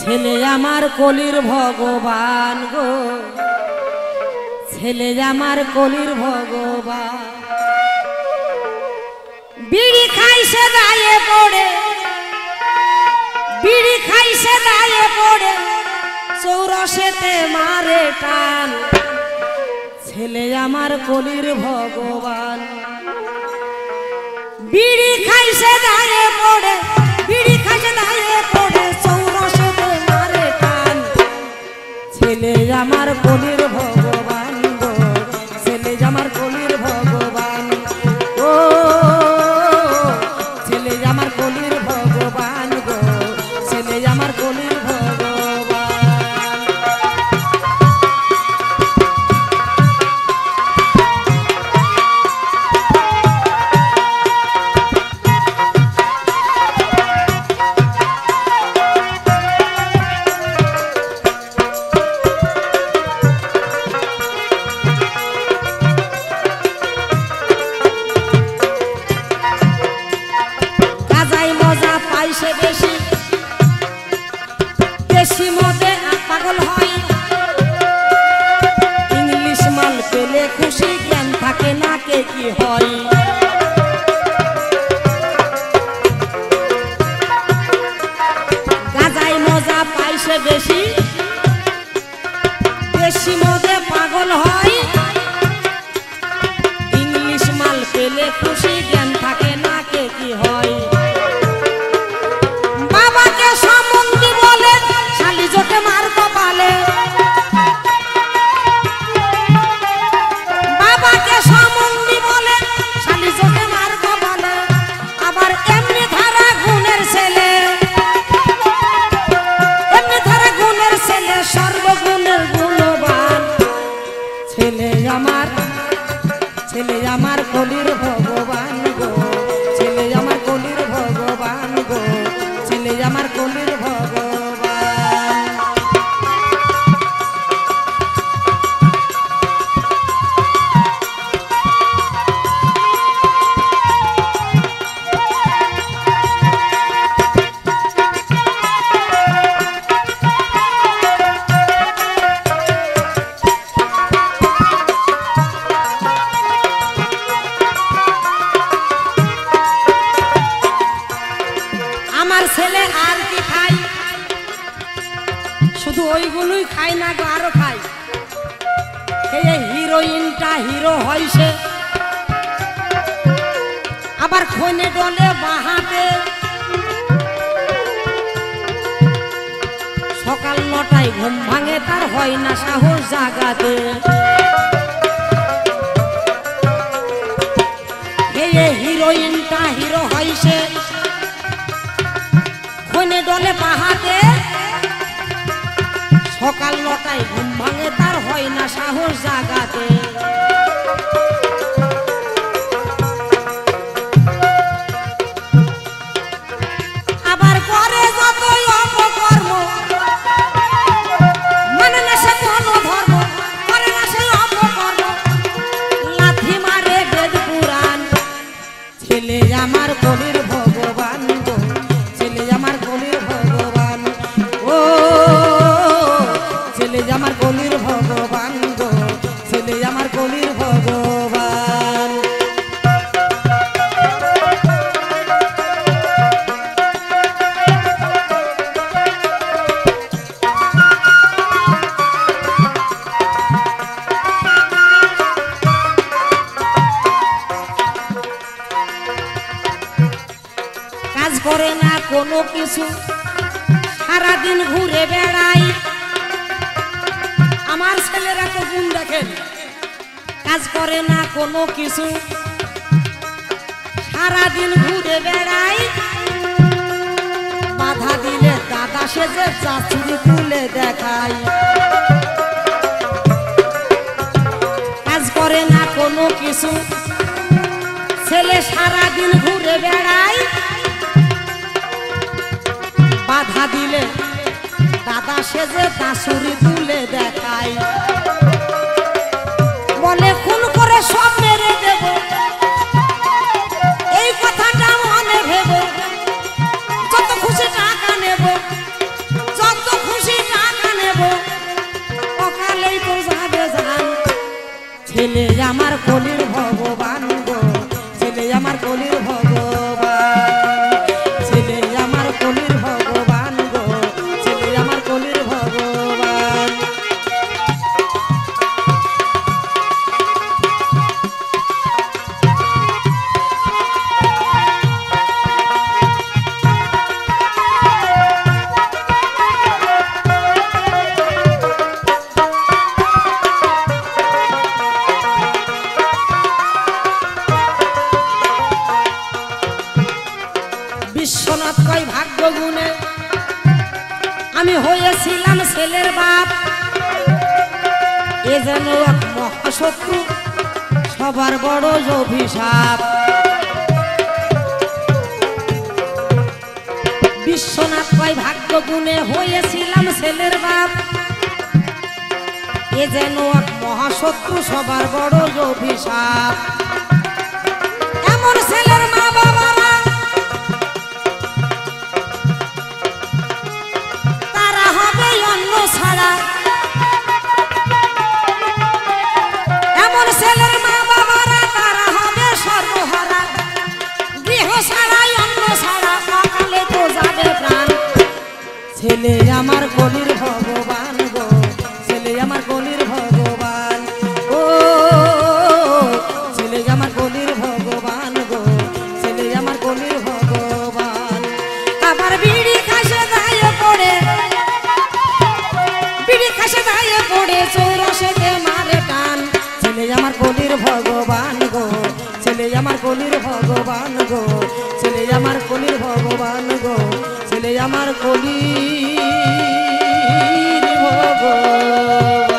ছেলে আমার কলির ভগবান গো। ছেলে আমার কলির ভগবান। বিড়ি খাইছে দায়ে পড়ে। বিড়ি খাইছে দায়ে পড়ে। চৌরসেতে মারে টান। ছেলে আমার কলির ভগবান। বিড়ি খাইছে দায়ে পড়ে। আমার কলির খুশি জ্ঞান থাকে না কে কি হয়। গাজাই মজা পাইছে বেশি। বেশি মজে পাগল হয় আর কি খাই? শুধু ওইগুলোই খাই না গো, আরও খাই। এই হিরোইনটা হিরো হইছে। আবার খনে ডলে বাহাতে। সকাল নটায় ঘুম ভাঙে, তার হয় না সাহস জাগাতে। ডলে পাহাতে সকাল নটায় ঘুম ভাঙে তার হয় না সাহস জাগাতে। আবার করে করে না কোনো কিছু। সারাদিন ঘুরে বেড়াই। আমার ছেলেরা তো গুণ দেখেন কাজ করে না কোনো কিছু। সারাদিন ঘুরে বেড়াই। বাধা দিলে দাদা সেজে চাচুরি তুলে দেখাই। কাজ করে না কোনো কিছু। ছেলে সারাদিন ঘুরে বেড়াই বাধা দিলে, দাদা সেজে বাঁশুরি তুলে দেখায়। বলে খুন করে সব মেরে দেব। এই কথাটা মনে ভেব যত খুশি টাকা নেব, যত খুশি টাকা নেব, অকালেই তো যাবে যান ছেলে আমার কলির ভগবান। আমি হয়েছিলাম ছেলের বাপ। এ যেন এক মহাশত্রু, সবার বড় অভিশাপ। বিশ্বনাথ কয় ভাগ্য গুণে হয়েছিলাম ছেলের বাপ। এ যেন এক মহাশত্রু, সবার বড় অভিশাপ। এমন ছেলের মা বাবারা ছেলে আমার কলির ভগবান গো, ছেলে আমার কলির ভগবান ও ছেলে আমার কলির ভগবান গো, ছেলে আমার কলির ভগবান। আবার বিড়ি খাসে দায়ে পড়ে, বিড়ি খাসে দায়ে পড়ে চৌরসেতে মারে টান। ছেলে আমার কলির ভগবান গো, ছেলে আমার কলির ভগবান গো, ছেলে আমার কলির ভগবান গো ছেলে আমার কলি ভগবান